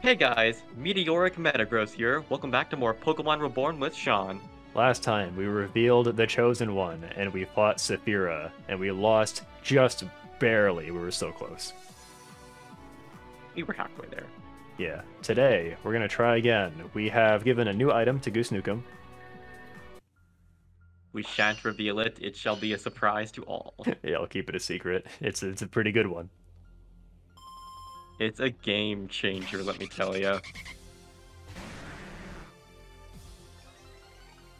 Hey guys, Meteoric Metagross here. Welcome back to more Pokemon Reborn with Sean. Last time we revealed the Chosen One and we fought Saphira and we lost just barely. We were so close. We were halfway there. Yeah. Today we're gonna try again. We have given a new item to Goose Nukem. We shan't reveal it. It shall be a surprise to all. yeah, I'll keep it a secret. It's it's a pretty good one. It's a game changer, let me tell you.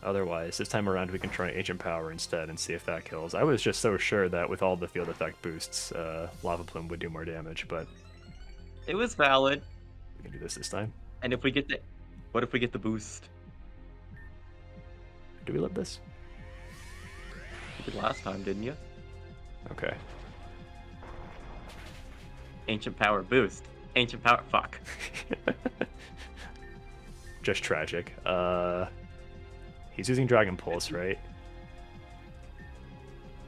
Otherwise, this time around we can try Ancient Power instead and see if that kills. I was just so sure that with all the field effect boosts, uh, Lava Plume would do more damage, but... It was valid. We can do this this time. And if we get the... What if we get the boost? Do we live this? You did last time, didn't you? Okay. Ancient Power boost. Ancient Power... Fuck. just tragic. Uh... He's using Dragon Pulse, right?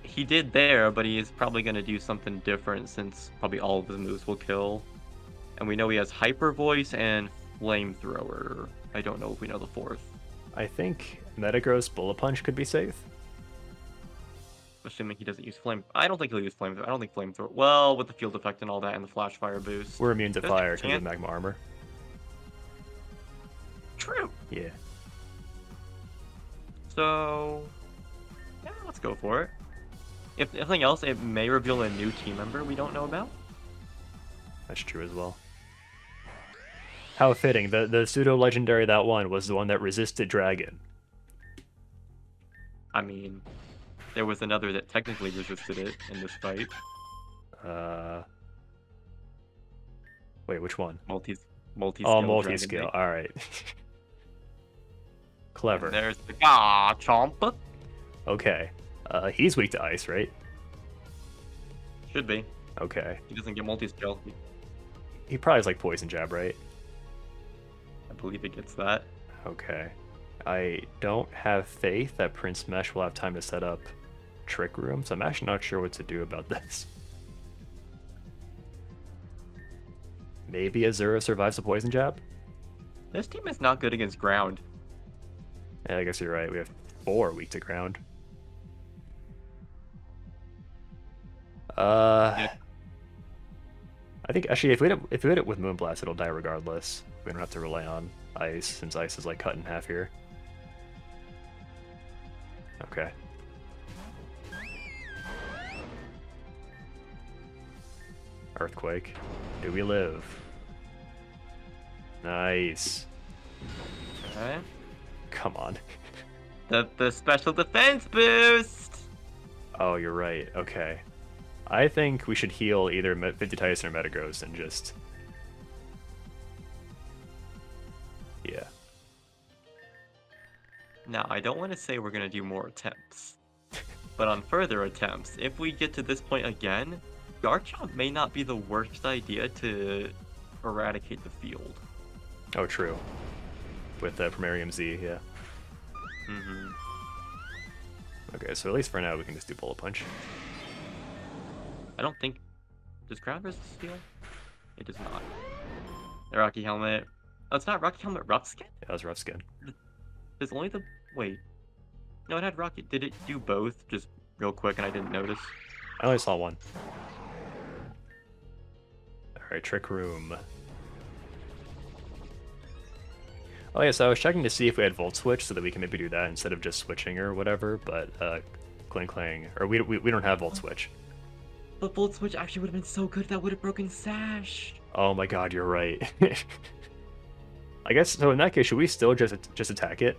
He did there, but he is probably going to do something different since probably all of his moves will kill. And we know he has Hyper Voice and Flamethrower. I don't know if we know the fourth. I think Metagross Bullet Punch could be safe. Assuming he doesn't use Flame. I don't think he'll use Flamethrower. I don't think Flamethrower. Well, with the field effect and all that and the Flash Fire boost. We're immune to fire because of Magma Armor. True. Yeah. So, yeah, let's go for it. If nothing else, it may reveal a new team member we don't know about. That's true as well. How fitting. The the pseudo legendary that one was the one that resisted dragon. I mean, there was another that technically resisted it in this fight. Uh. Wait, which one? Multi multi. Oh, multi scale. All right. Clever. And there's the Garchomp. Okay. Uh, he's weak to ice, right? Should be. Okay. He doesn't get multi-scale. He probably has like poison jab, right? I believe it gets that. Okay. I don't have faith that Prince Mesh will have time to set up Trick Room, so I'm actually not sure what to do about this. Maybe Azura survives a poison jab? This team is not good against ground. Yeah, I guess you're right. We have four weak to ground. Uh, yeah. I think actually, if we hit it, if we hit it with Moonblast, it'll die regardless. We don't have to rely on ice since ice is like cut in half here. Okay. Earthquake. Do we live? Nice. Okay. Come on. the the special defense boost. Oh, you're right. Okay. I think we should heal either Vindutitis or Metagross and just. Yeah. Now, I don't want to say we're going to do more attempts. but on further attempts, if we get to this point again, Garchomp may not be the worst idea to eradicate the field. Oh, true with uh, Primarium Z, yeah. Mm-hmm. Okay, so at least for now we can just do Bullet Punch. I don't think... Does ground resist steel? It does not. The Rocky Helmet... Oh, it's not Rocky Helmet Rough Skin? Yeah, it was Rough Skin. Does only the... Wait. No, it had Rocky... Did it do both just real quick and I didn't notice? I only saw one. Alright, Trick Room. Oh yeah, so I was checking to see if we had Volt Switch so that we can maybe do that instead of just switching or whatever, but uh, Clang Klinklang, or we, we, we don't have Volt Switch. But Volt Switch actually would have been so good that would have broken Sash. Oh my god, you're right. I guess, so in that case, should we still just just attack it?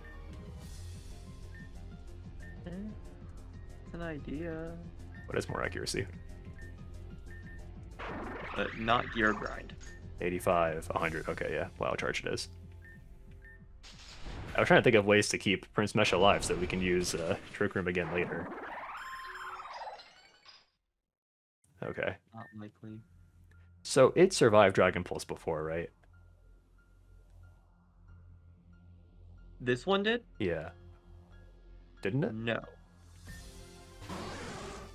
It's an idea. What is more accuracy? But not gear grind. 85, 100, okay, yeah. Wow, charge it is. I was trying to think of ways to keep Prince Mesh alive so we can use uh, Trick Room again later. Okay. Not likely. So it survived Dragon Pulse before, right? This one did? Yeah. Didn't it? No.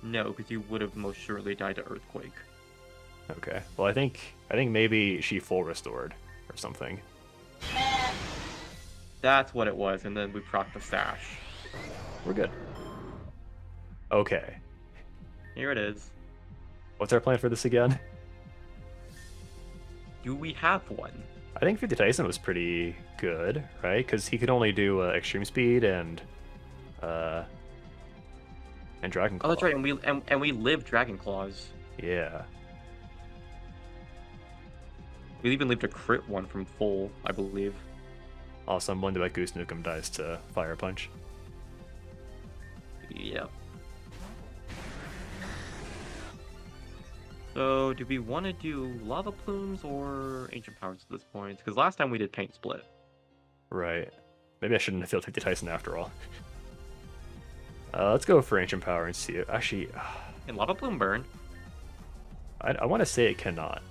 No, because you would have most surely died to Earthquake. Okay. Well, I think I think maybe she full restored. or something. That's what it was, and then we proc the sash. We're good. Okay. Here it is. What's our plan for this again? Do we have one? I think 50 Tyson was pretty good, right? Because he could only do uh, extreme speed and uh, and Dragon Claw. Oh, that's right, and we and, and we live Dragon Claws. Yeah. We even lived a crit one from full, I believe. Also, I'm wondering about Goose Nukem dies to Fire Punch. Yep. So, do we want to do Lava Plumes or Ancient Powers at this point? Because last time we did Pain Split. Right. Maybe I shouldn't have filled 50 Tyson after all. Uh, let's go for Ancient Power and see it. Actually, And Lava Plume burn. I, I want to say it cannot.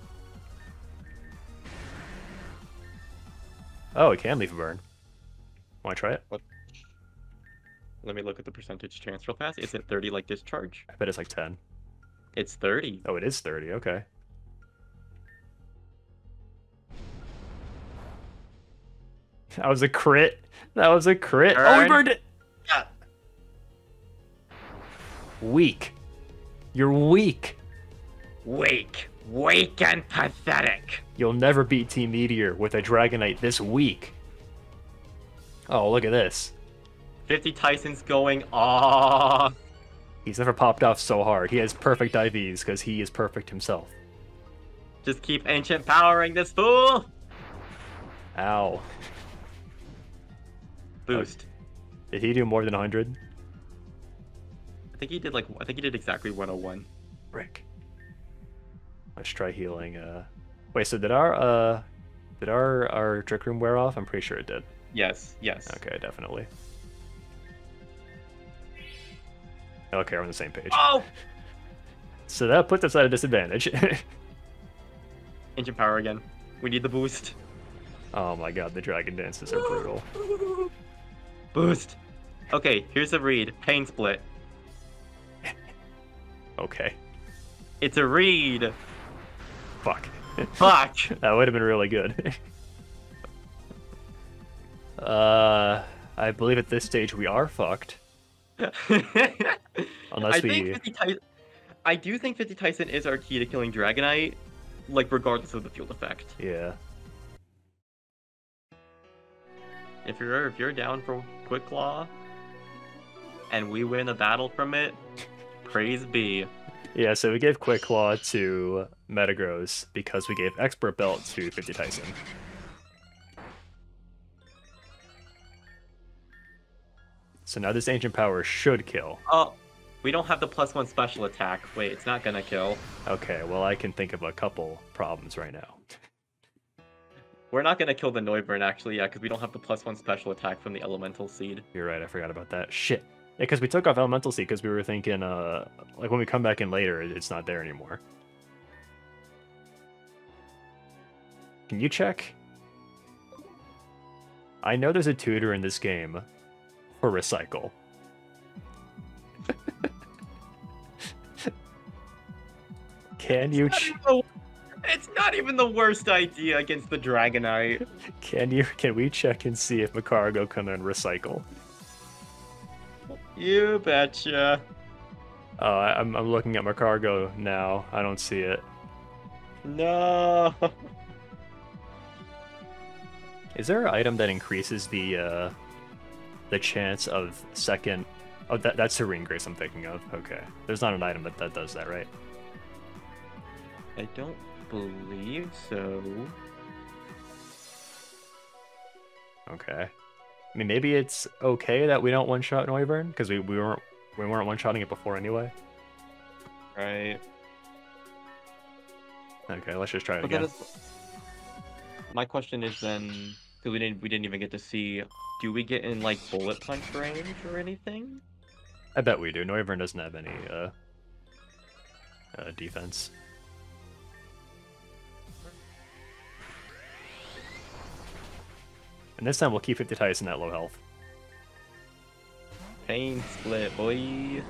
Oh, it can leave a burn. Want to try it? What? Let me look at the percentage chance real fast. Is it 30 like Discharge? I bet it's like 10. It's 30. Oh, it is 30. Okay. That was a crit. That was a crit. Oh, we burned it. Yeah. Weak. You're weak. Weak. Weak and pathetic. You'll never beat Team Meteor with a Dragonite this weak. Oh, look at this. 50 Tyson's going off. He's never popped off so hard. He has perfect IVs because he is perfect himself. Just keep Ancient Powering this fool. Ow. Boost. Uh, did he do more than 100? I think he did like, I think he did exactly 101. Rick. Let's try healing. Uh, wait. So did our uh, did our our trick room wear off? I'm pretty sure it did. Yes, yes. Okay, definitely. Okay, we're on the same page. Oh! So that puts us at a disadvantage. Ancient Power again. We need the boost. oh my god, the dragon dances are brutal. Boost. Okay, here's a read. Pain Split. Okay. It's a read. Fuck. Fuck. that would have been really good. uh, I believe at this stage we are fucked. Unless I we- think 50 Ty- I do think 50 Tyson is our key to killing Dragonite, like regardless of the field effect. Yeah. If you're if you're down for Quick Claw, and we win a battle from it, praise be. Yeah, so we gave Quick Claw to Metagross because we gave Expert Belt to 50 Tyson. So now this Ancient Power should kill. Oh, we don't have the plus one special attack. Wait, it's not gonna kill. Okay, well I can think of a couple problems right now. We're not gonna kill the Noivern actually, yeah, because we don't have the plus one special attack from the Elemental Seed. You're right, I forgot about that. Shit. Yeah, because we took off Elemental Seed because we were thinking, uh, like when we come back in later, it's not there anymore. Can you check? I know there's a tutor in this game for recycle. Can you It's not even the worst idea against the Dragonite. can you can we check and see if Magcargo can then recycle? You betcha. Uh, I- I'm I'm looking at Magcargo now. I don't see it. No. Is there an item that increases the uh, the chance of second? Oh, that that's Serene Grace I'm thinking of. Okay, there's not an item that that does that, right? I don't believe so. Okay. I mean, maybe it's okay that we don't one shot Noivern because we, we weren't we weren't one shotting it before anyway. Right. Okay, let's just try it But again. is... My question is then, because we didn't we didn't even get to see, do we get in like bullet punch range or anything? I bet we do. Noivern doesn't have any uh, uh, defense. And this time we'll keep 50 Tyson at low health. Pain split, boy.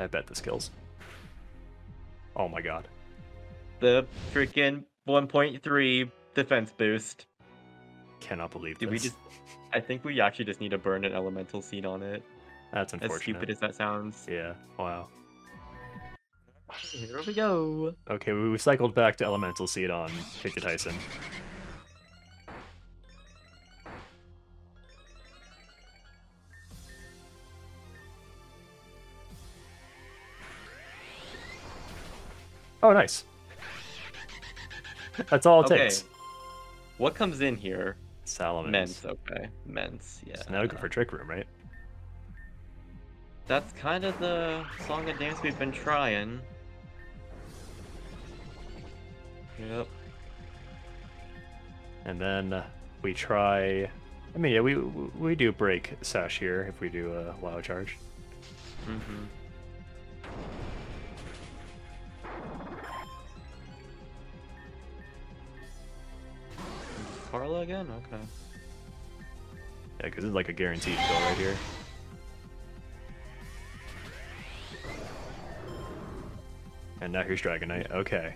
I bet the skills. Oh my god. the freaking 1.3 defense boost. Cannot believe Did this. we just? I think we actually just need to burn an elemental seed on it. That's As stupid as that sounds. Yeah. Wow. Here we go. Okay, we we cycled back to Elemental Seed on Victor Tyson. Oh, nice. That's all it Okay. takes. What comes in here? Salamence. Mence, okay. Mence, yeah. So now we go for Trick Room, right? That's kind of the song and dance we've been trying. Yep. And then uh, we try. I mean, yeah, we we do break Sash here if we do a Wild Charge. Mm-hmm. Carla again? Okay. Yeah, because it's like a guaranteed kill right here. And now here's Dragonite. Okay.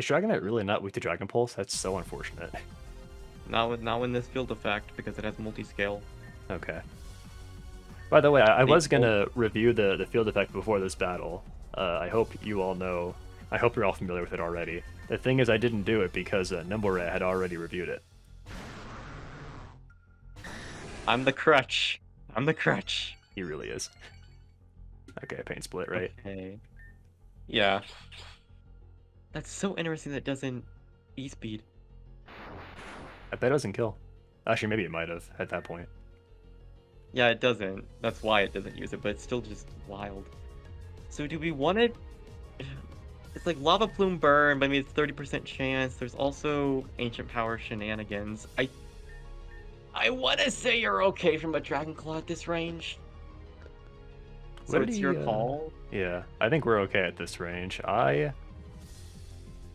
Is Dragonite really not weak to Dragon Pulse? That's so unfortunate. Not with not with this field effect because it has multi-scale. Okay. By the way, I, I was gonna review the the field effect before this battle. Uh, I hope you all know. I hope you're all familiar with it already. The thing is, I didn't do it because uh, Nimble had already reviewed it. I'm the crutch. I'm the crutch. He really is. Okay, pain split, right? Okay. Yeah. That's so interesting that it doesn't e-speed. I bet it doesn't kill. Actually, maybe it might have at that point. Yeah, it doesn't. That's why it doesn't use it, but it's still just wild. So do we want it? It's like lava plume burn, but I mean it's thirty percent chance. There's also ancient power shenanigans. I I want to say you're okay from a dragon claw at this range. So What it's your uh, call. Yeah, I think we're okay at this range. I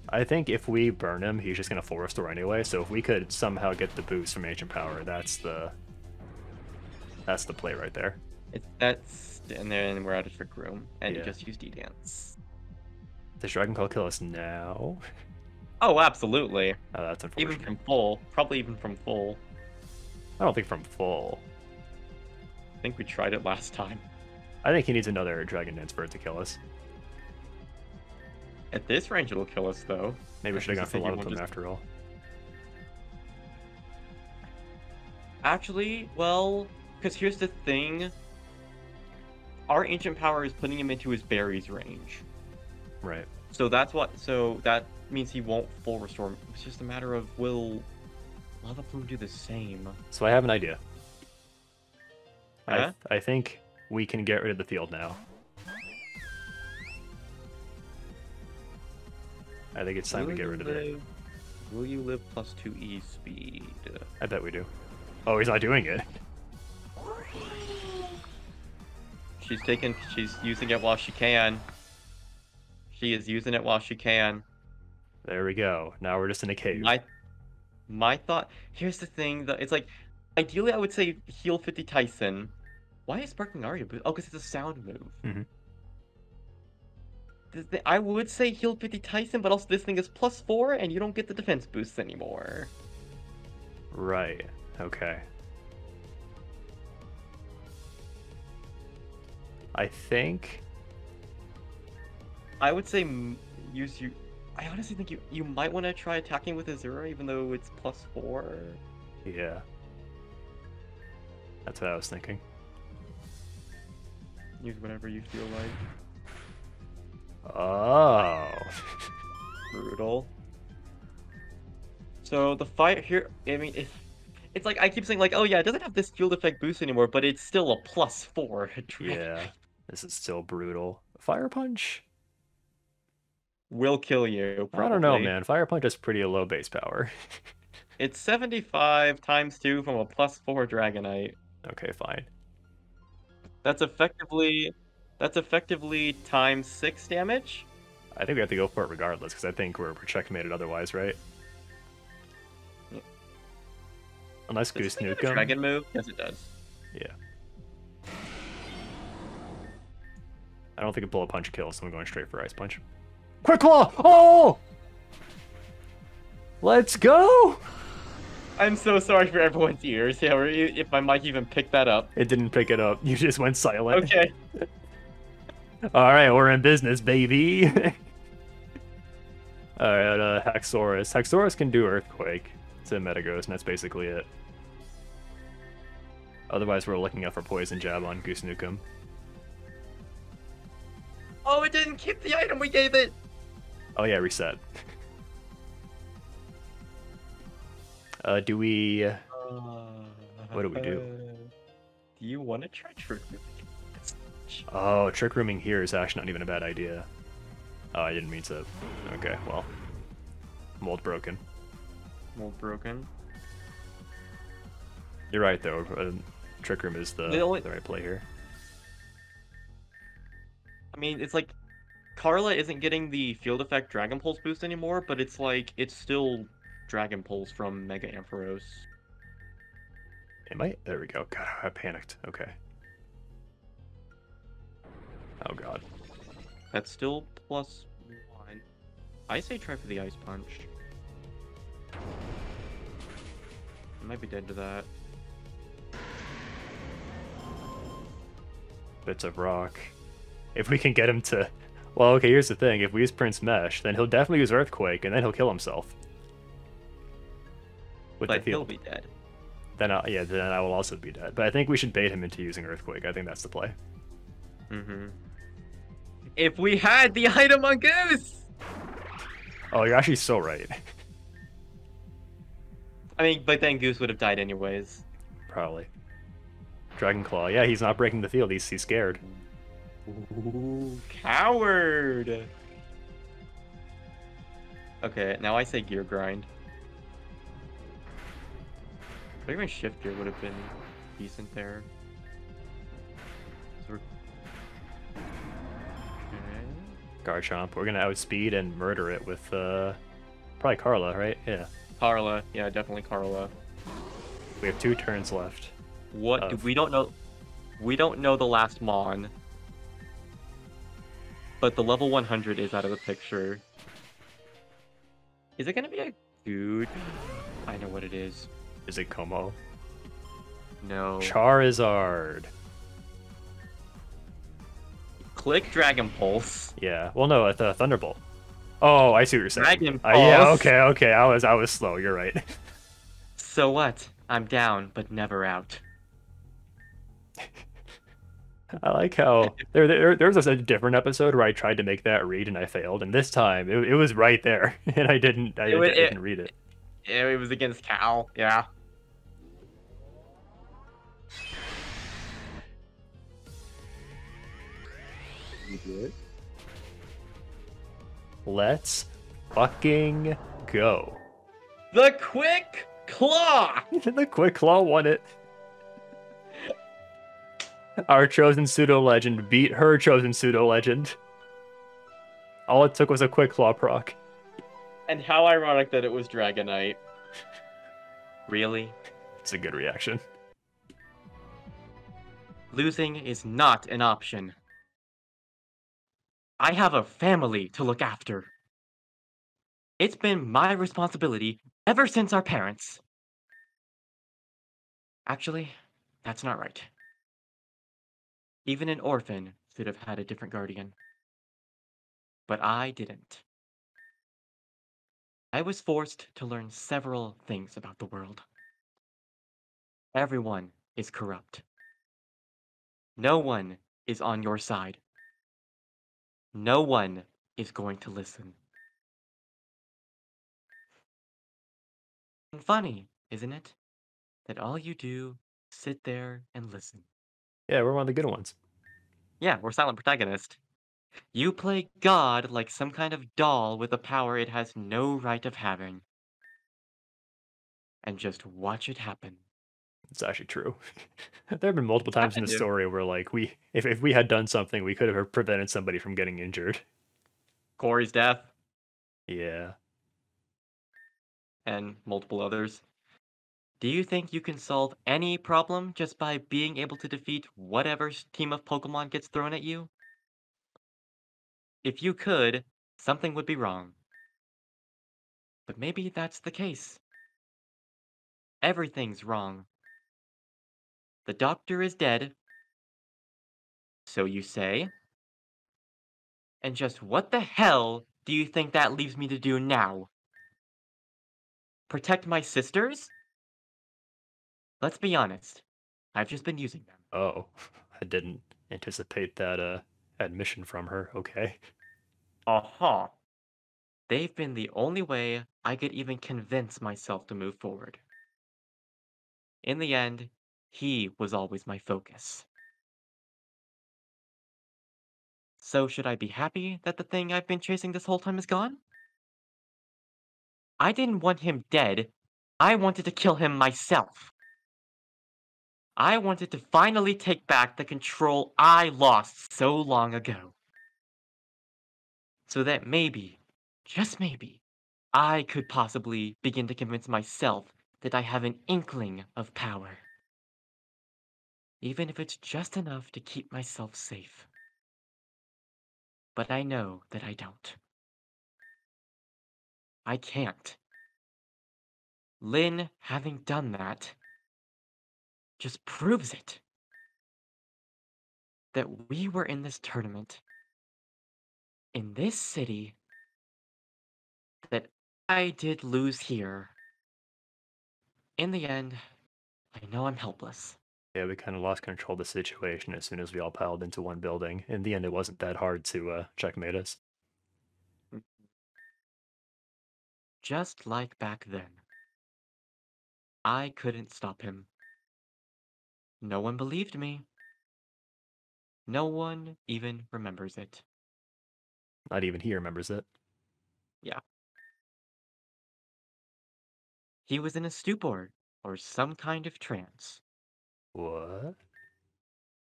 I think if we burn him, he's just gonna full restore anyway. So if we could somehow get the boost from Ancient Power, that's the that's the play right there. It's that's and then we're out of trick room, and Yeah. you just use D dance. Does Dragon Claw kill us now? Oh, absolutely. Oh, that's Even from full, probably even from full. I don't think from full. I think we tried it last time. I think he needs another Dragon Dance for it to kill us. At this range, it'll kill us though. Maybe we should have gone just for think you Lava just- after all. Actually, well, because here's the thing. Our ancient power is putting him into his berries range. Right. So that's what. So that means he won't full restore. It's just a matter of will Lava Plume do the same? So I have an idea. I, Huh? I think we can get rid of the field now. I think it's time to get you rid of it. Will you live plus two E speed? I bet we do. Oh, he's not doing it. She's taking. She's using it while she can. She is using it while she can. There we go. Now we're just in a cave. My my thought here's the thing that it's like ideally I would say heal 50 Tyson. Why is Sparkling Aria boost? Oh, because it's a sound move. Mhm. The thi- I would say heal 50 Tyson, but also this thing is plus four and you don't get the defense boosts anymore. Right. Okay. I think. I would say use you. I honestly think you you might want to try attacking with Azura, even though it's plus four. Yeah. That's what I was thinking. Use whatever you feel like. Oh. brutal. So the fight here, I mean, it's, it's like I keep saying like, oh yeah, it doesn't have this field effect boost anymore, but it's still a plus four. yeah. This is still brutal. Fire Punch? will kill you. I don't know, man. Fire Punch is pretty low base power. It's seventy-five times two from a plus four Dragonite. okay, fine. That's effectively, that's effectively times six damage. I think we have to go for it regardless, because I think we're, we're checkmated otherwise, right? Yeah. Unless Does Goose this Nuke him. dragon move? Yes, it does. Yeah. I don't think a bullet punch kills, so I'm going straight for ice punch. Quick claw! Oh! Let's go! I'm so sorry for everyone's ears. Yeah, if my mic even picked that up. It didn't pick it up. You just went silent. Okay. All right, we're in business, baby. All right, uh, Haxorus. Haxorus can do Earthquake to Metagross, and that's basically it. Otherwise, we're looking out for Poison Jab on Goose Nukem. Oh, it didn't keep the item we gave it. Oh yeah, reset. uh, do we? What do we do? Do you want to try trick room? Oh, trick rooming here is actually not even a bad idea. Oh, I didn't mean to. Okay, well, mold broken. Mold broken. You're right though. Uh, trick room is the, The only- the right play here. I mean, it's like Carla isn't getting the field effect Dragon Pulse boost anymore, but it's like it's still Dragon Pulse from Mega Ampharos. Am I? There we go. God, I panicked. Okay. Oh god. That's still plus one. I say try for the Ice Punch. I might be dead to that. Bits of rock. If we can get him to. Well, okay, here's the thing. If we use Prince Mesh, then he'll definitely use Earthquake, and then he'll kill himself. With But the he'll be dead. Then, I, yeah, then I will also be dead. But I think we should bait him into using Earthquake. I think that's the play. Mm-hmm. If we had the item on Goose! Oh, you're actually so right. I mean, but then Goose would have died anyways. Probably. Dragon Claw. Yeah, he's not breaking the field. He's, he's scared. Ooh, coward! Okay, now I say gear grind. But even shift gear would have been decent there. Garchomp. We're gonna outspeed and murder it with uh, probably Carla, right? Yeah. Carla, yeah, definitely Carla. We have two turns left. What Of- we don't know? We don't know the last Mon, but the level 100 is out of the picture. Is it gonna be a dude? I know what it is. Is it Como? No. Charizard. Click Dragon Pulse. Yeah. Well, no, at the Thunderbolt. Oh, I see what you're saying. Dragon Uh, yeah. Okay. Okay. I was I was slow. You're right. So what? I'm down, but never out. I like how there, there there was a different episode where I tried to make that read and I failed, and this time it, it was right there, and I didn't I, It I didn't read it. It was against Cal. Yeah. Let's fucking go. The Quick Claw! the Quick Claw won it. Our chosen pseudo legend beat her chosen pseudo legend. All it took was a Quick Claw proc. And how ironic that it was Dragonite. Really? It's a good reaction. Losing is not an option. I have a family to look after. It's been my responsibility ever since our parents. Actually, that's not right. Even an orphan should have had a different guardian. But I didn't. I was forced to learn several things about the world. Everyone is corrupt. No one is on your side. No one is going to listen. And funny, isn't it? That all you do is sit there and listen. Yeah, we're one of the good ones. Yeah, we're silent protagonist. You play God like some kind of doll with a power it has no right of having. And just watch it happen. It's actually true. there have been multiple times in the story where, like, we if if we had done something, we could have prevented somebody from getting injured. Corey's death Yeah. and multiple others. Do you think you can solve any problem just by being able to defeat whatever team of Pokemon gets thrown at you? If you could, something would be wrong. But maybe that's the case. Everything's wrong. The doctor is dead. So you say? And just what the hell do you think that leaves me to do now? Protect my sisters? Let's be honest. I've just been using them. Oh, I didn't anticipate that uh admission from her. Okay. Uh-huh. They've been the only way I could even convince myself to move forward. In the end, he was always my focus. So should I be happy that the thing I've been chasing this whole time is gone? I didn't want him dead. I wanted to kill him myself. I wanted to finally take back the control I lost so long ago. So that maybe, just maybe, I could possibly begin to convince myself that I have an inkling of power. Even if it's just enough to keep myself safe. But I know that I don't. I can't. Lin having done that just proves it. That we were in this tournament, in this city, that I did lose here. In the end, I know I'm helpless. Yeah, we kind of lost control of the situation as soon as we all piled into one building. In the end, it wasn't that hard to uh, checkmate us. Just like back then. I couldn't stop him. No one believed me. No one even remembers it. Not even he remembers it. Yeah. He was in a stupor or some kind of trance. What?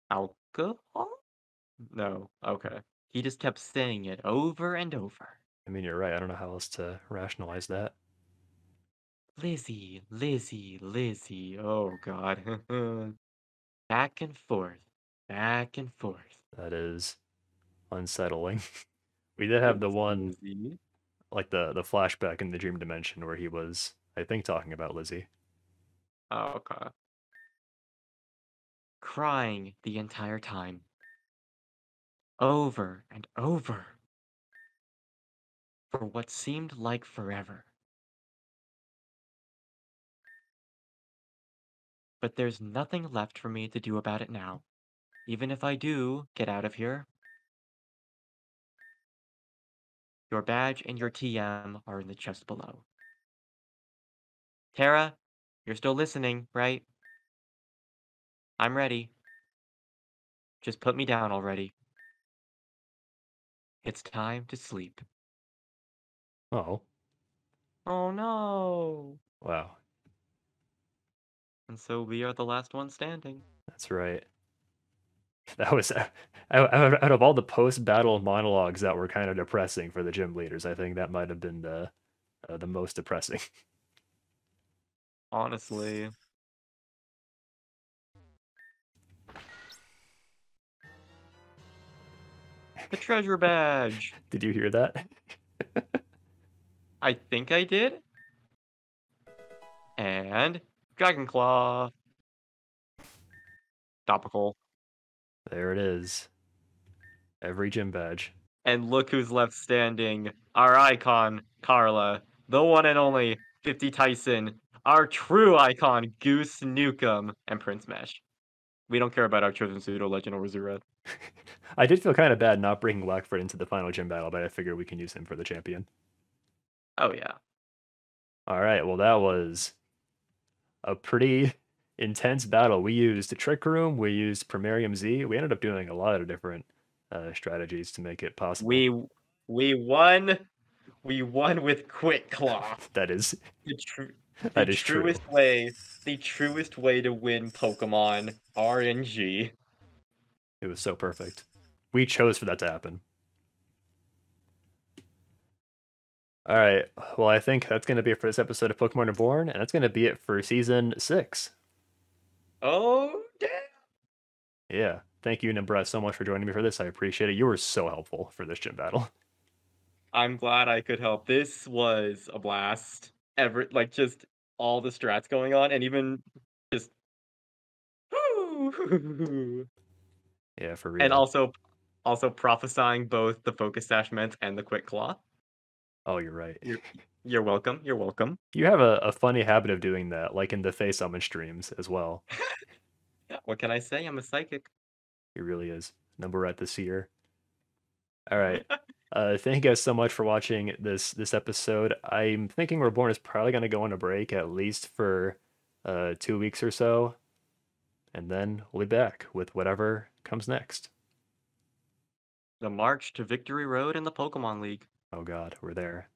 Alcohol? No, okay. He just kept saying it over and over. I mean, you're right. I don't know how else to rationalize that. Lizzie, Lizzie, Lizzie. Oh, God. back and forth, back and forth. That is unsettling. we did have the one, like the the flashback in the dream dimension where he was, I think, talking about Lizzie. Oh, okay. Crying the entire time. Over and over. For what seemed like forever. But there's nothing left for me to do about it now. Even if I do get out of here. Your badge and your TM are in the chest below. Tara, you're still listening, right? I'm ready. Just put me down already. It's time to sleep. Oh, Oh no! wow. And so we are the last one standing. That's right. That was out, out out of all the post-battle monologues that were kind of depressing for the gym leaders. I think that might have been the uh, the most depressing. Honestly. The treasure badge! Did you hear that? I think I did. And Dragon Claw. Topical. There it is. Every gym badge. And look who's left standing. Our icon, Carla. The one and only 50 Tyson. Our true icon, Goose Nukem. And Prince Mesh. We don't care about our chosen pseudo legend or Zura. I did feel kind of bad not bringing Blackford into the final gym battle, but I figure we can use him for the champion. Oh, yeah. All right, well, that was a pretty intense battle. We used the Trick Room, we used Primarium Z. We ended up doing a lot of different uh, strategies to make it possible. We we won. We won with Quick Claw. That is The, tru- that the is true. truest way. The truest way to win Pokemon RNG. It was so perfect. We chose for that to happen. All right. Well, I think that's going to be it for this episode of Pokemon Reborn, and that's going to be it for season six. Oh damn! Yeah. thank you, Nimbra, so much for joining me for this. I appreciate it. You were so helpful for this gym battle. I'm glad I could help. This was a blast. Every like just all the strats going on, and even just. Yeah, for real. and also, also prophesying both the focus sash and the quick claw. oh, you're right. You're, you're welcome. You're welcome. You have a, a funny habit of doing that, like in the face summon streams as well. What can I say? I'm a psychic. He really is. Number at the seer. All right. Uh, thank you guys so much for watching this this episode. I'm thinking Reborn is probably gonna go on a break at least for uh, two weeks or so, and then we'll be back with whatever comes next. The march to victory road in the Pokemon League. Oh God, we're there.